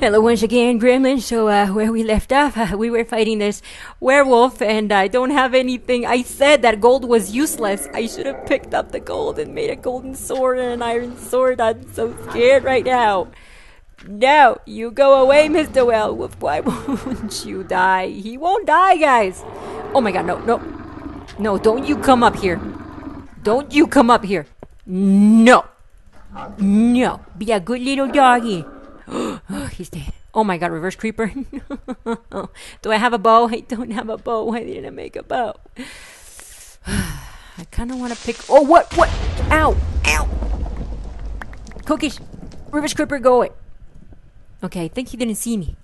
Hello once again, Gremlin. So, uh, where we left off, uh, we were fighting this werewolf, and I don't have anything. I said that gold was useless. I should have picked up the gold and made a golden sword and an iron sword. I'm so scared right now. No, you go away, Mr. Werewolf. Why won't you die? He won't die, guys. Oh my god, no, no. No, don't you come up here. Don't you come up here. No. No. Be a good little doggy. Oh, he's dead. Oh my god, reverse creeper. Do I have a bow? I don't have a bow. Why didn't I make a bow? I kind of want to pick. Oh, what? What? Ow! Ow! Cookies! Reverse creeper, go away. Okay, I think he didn't see me.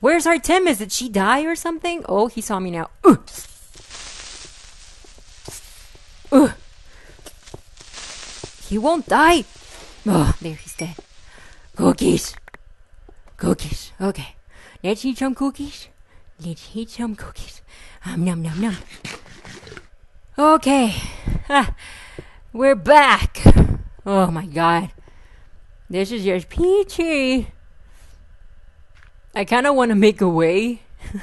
Where's Artemis? Did she die or something? Oh, he saw me now. Ugh. Ugh. He won't die. Oh, there he's dead. Cookies. Cookies. Okay. Let's eat some cookies. Let's eat some cookies. Um, num num num. Okay. We're back. Oh my god. This is just peachy. I kind of want to make a way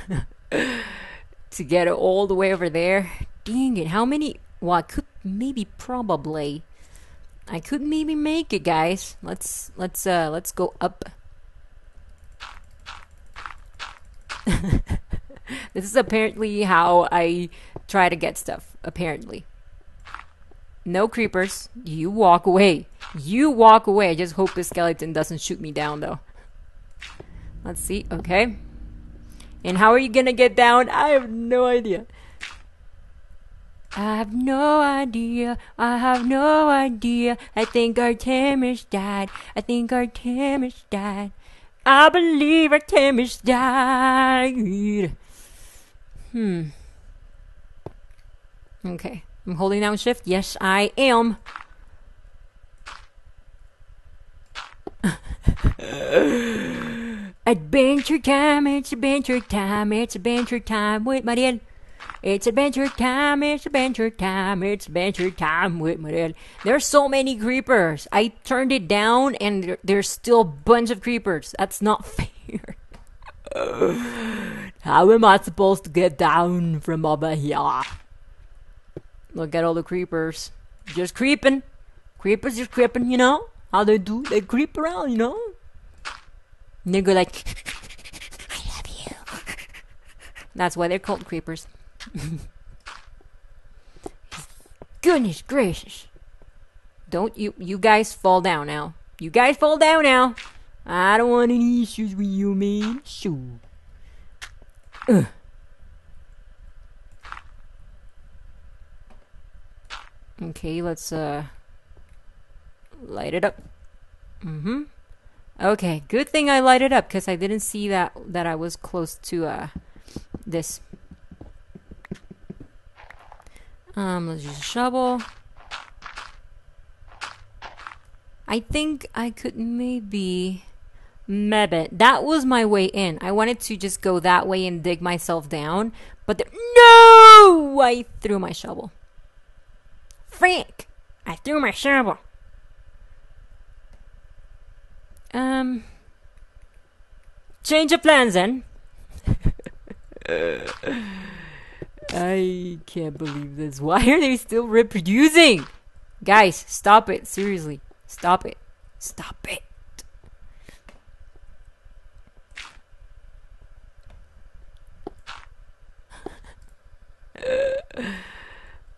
to get it all the way over there. Dang it. How many? Well, I could maybe probably. I could maybe make it, guys. Let's let's uh let's go up. this is apparently how I try to get stuff. Apparently. No creepers. You walk away. You walk away. I just hope the skeleton doesn't shoot me down, though. Let's see. Okay. And how are you gonna get down? I have no idea. I have no idea. I have no idea. I think our Artemis died. I think our Artemis died. I believe our Artemis died. Hmm. Okay. I'm holding down shift. Yes, I am. adventure time, it's adventure time, it's adventure time with my dad. It's adventure time, it's adventure time, it's adventure time with dad. There's so many creepers. I turned it down and there, there's still a bunch of creepers. That's not fair. How am I supposed to get down from over here? Look at all the creepers. Just creeping. Creepers just creeping, you know? How they do? They creep around, you know? And they go like, I love you. That's why they're called creepers. Goodness gracious. Don't you you guys fall down now. You guys fall down now. I don't want any issues with you, man. Shoo. Ugh. Okay, let's uh light it up. Mm-hmm. Okay, good thing I lighted up because I didn't see that that I was close to uh this. Um, let's use a shovel. I think I could maybe maybe that was my way in. I wanted to just go that way and dig myself down, but no! I threw my shovel. Frank, I threw my shovel. Um, change of plans then. Can't believe this. Why are they still reproducing? Guys, stop it. Seriously. Stop it. Stop it.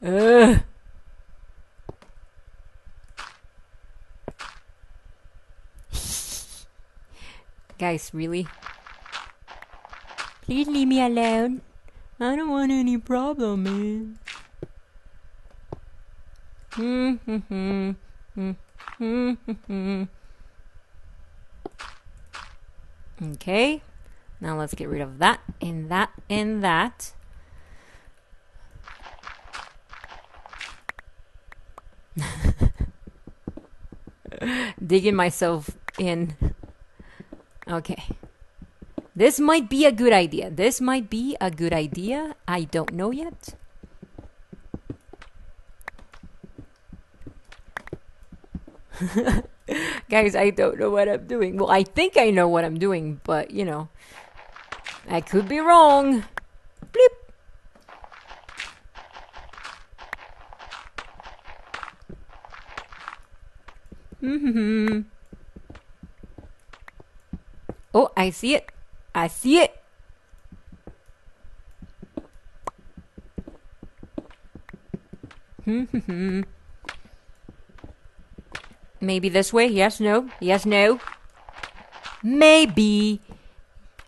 uh. Guys, really? Please leave me alone. I don't want any problem, man. okay. Now let's get rid of that and that and that. Digging myself in. Okay. This might be a good idea. This might be a good idea. I don't know yet. Guys, I don't know what I'm doing. Well, I think I know what I'm doing, but you know, I could be wrong. Bleep. Mm-hmm. Oh, I see it. I see it. Maybe this way? Yes, no? Yes, no? Maybe.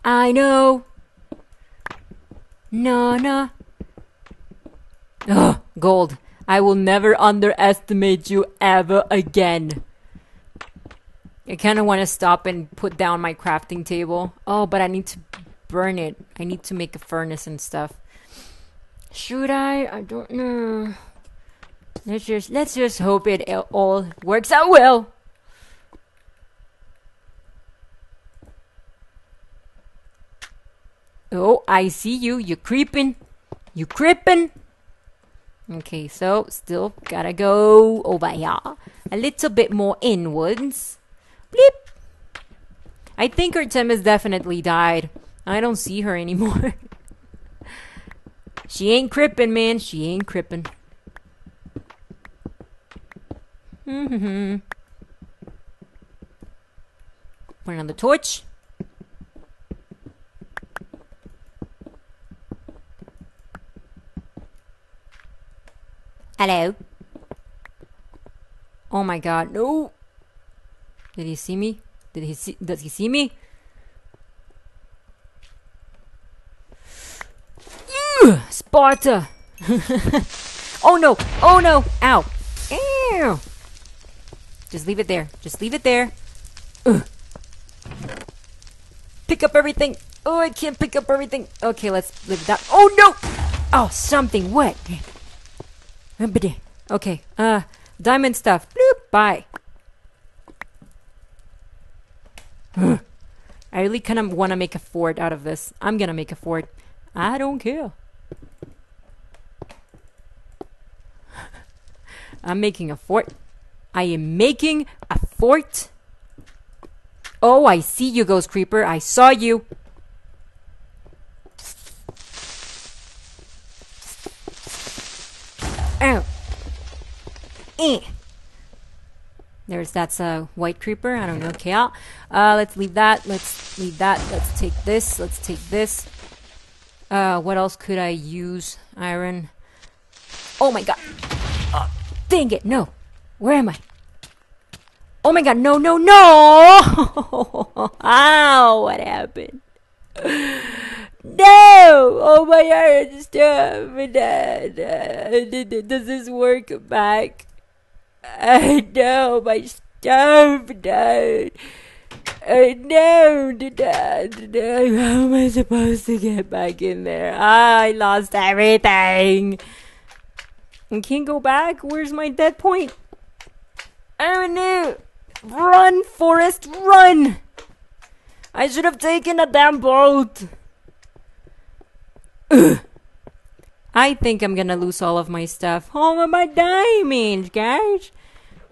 I know. No, no. Ugh, gold. I will never underestimate you ever again. I kind of want to stop and put down my crafting table. Oh, but I need to burn it. I need to make a furnace and stuff. Should I? I don't know. Let's just let's just hope it all works out well. Oh, I see you. You creeping. You creeping. Okay, so still gotta go over here. A little bit more inwards. Bleep. I think Artemis definitely died. I don't see her anymore. she ain't crippin', man. She ain't crippin'. Mm-hmm. Put on the torch. Hello. Oh my god, no. Did he see me? Did he see does he see me? Sparta. oh no. Oh no. Ow. Ew. Just leave it there. Just leave it there. Ugh. Pick up everything. Oh, I can't pick up everything. Okay, let's leave that. Oh no! Oh, something wet. Okay, uh, diamond stuff. Bloop, bye. I really kind of want to make a fort out of this. I'm gonna make a fort. I don't care. I'm making a fort. I am making a fort. Oh, I see you, Ghost Creeper. I saw you. Ow. Eh. There's that's a white creeper. I don't know. Okay, uh, let's leave that. Let's leave that. Let's take this. Let's take this. Uh, what else could I use? Iron. Oh my god. Oh, dang it. No. Where am I? Oh my god, no, no, no! Ow, what happened? No! Oh my heart, stop! Does this work back? I know, my stuff died. I know, how am I supposed to get back in there? I lost everything. I can't go back. Where's my dead point? Oh no! Run, Forrest, run! I should have taken a damn boat. Ugh. I think I'm gonna lose all of my stuff. All of my diamonds, guys.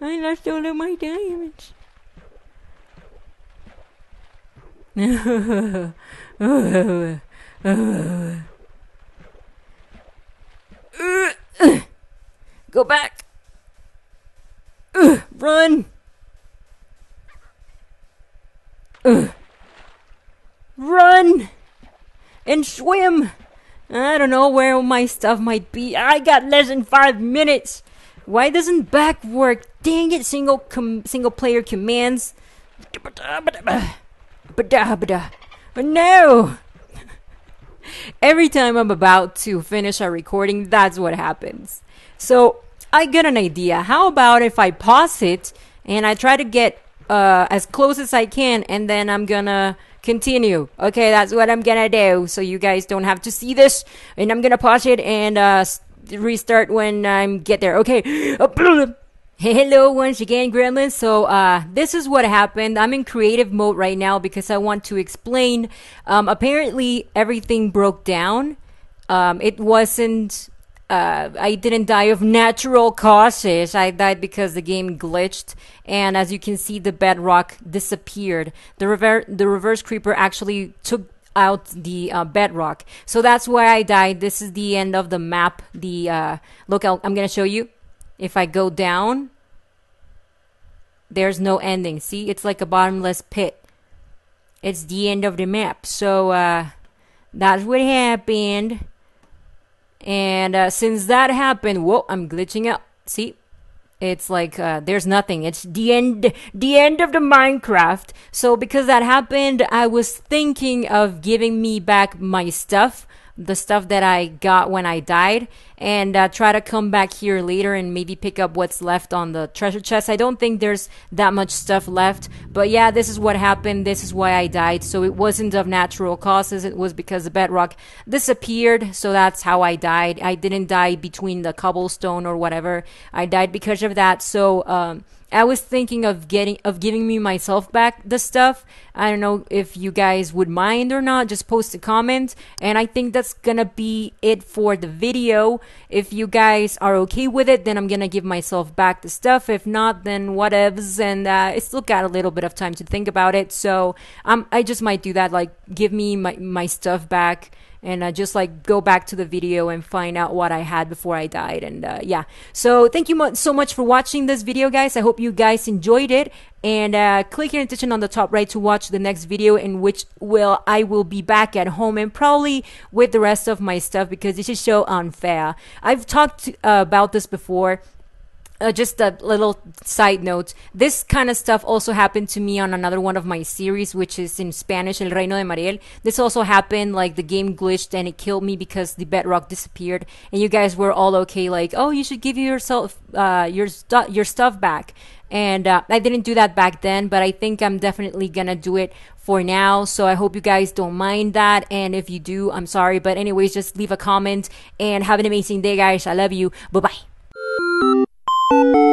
I lost all of my diamonds. Go back. Run. Run and swim. I don't know where my stuff might be. I got less than five minutes. Why doesn't back work? Dang it, single com- single player commands. No! Every time I'm about to finish a recording, that's what happens. So I get an idea. How about if I pause it and I try to get uh, as close as I can, and then I'm gonna continue. Okay, that's what I'm gonna do. So you guys don't have to see this, and I'm gonna pause it and uh, restart when I get there. Okay. Hello once again, Gremlins. So, uh, this is what happened. I'm in creative mode right now because I want to explain. Um, apparently, everything broke down. Um, it wasn't uh, I didn't die of natural causes. I died because the game glitched, and as you can see, the bedrock disappeared. The rever- the reverse creeper actually took out the uh, bedrock, so that's why I died. This is the end of the map. The uh, look, i I'm gonna show you. If I go down, there's no ending. See, it's like a bottomless pit. It's the end of the map. So uh, that's what happened. And uh, since that happened, whoa, I'm glitching out. See, it's like uh, there's nothing. It's the end, the end of the Minecraft. So because that happened, I was thinking of giving me back my stuff the stuff that I got when I died and uh, try to come back here later and maybe pick up what's left on the treasure chest. I don't think there's that much stuff left, but yeah, this is what happened. This is why I died. So it wasn't of natural causes, it was because the bedrock disappeared. So that's how I died. I didn't die between the cobblestone or whatever. I died because of that. So, um, I was thinking of getting of giving me myself back the stuff. I don't know if you guys would mind or not. Just post a comment, and I think that's gonna be it for the video. If you guys are okay with it, then I'm gonna give myself back the stuff. If not, then whatevs. And uh, I still got a little bit of time to think about it, so um, I just might do that. Like, give me my my stuff back and uh, just like go back to the video and find out what I had before I died. And uh, yeah, so thank you mo- so much for watching this video, guys. I hope you guys enjoyed it. And uh, click your attention on the top right to watch the next video, in which will I will be back at home and probably with the rest of my stuff because this is so unfair. I've talked uh, about this before uh, just a little side note. This kind of stuff also happened to me on another one of my series which is in spanish el reino de mariel. This also happened like the game glitched and it killed me because the bedrock disappeared. And you guys were all okay like oh you should give yourself uh, your, stu- your stuff back. And uh, i didn't do that back then but i think i'm definitely gonna do it for now. So i hope you guys don't mind that. And if you do i'm sorry. But anyways just leave a comment and have an amazing day guys. I love you. Bye bye you.